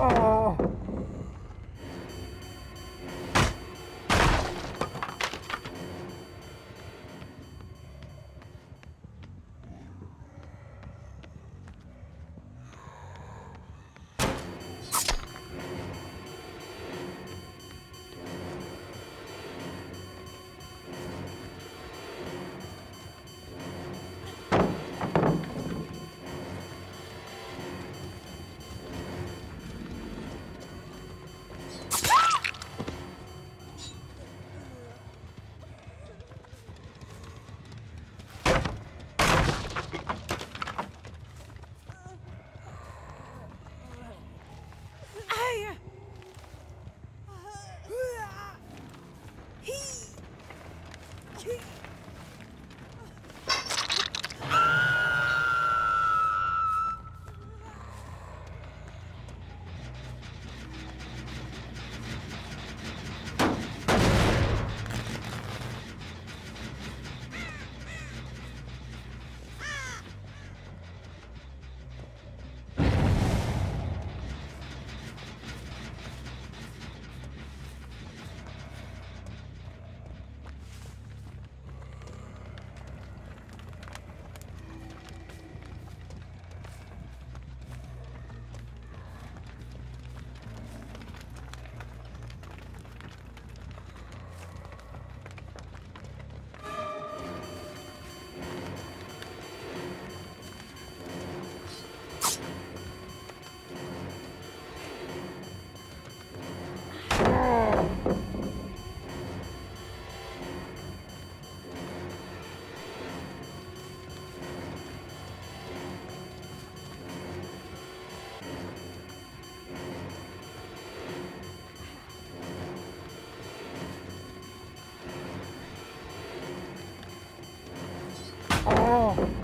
Aww. Cheat! 어.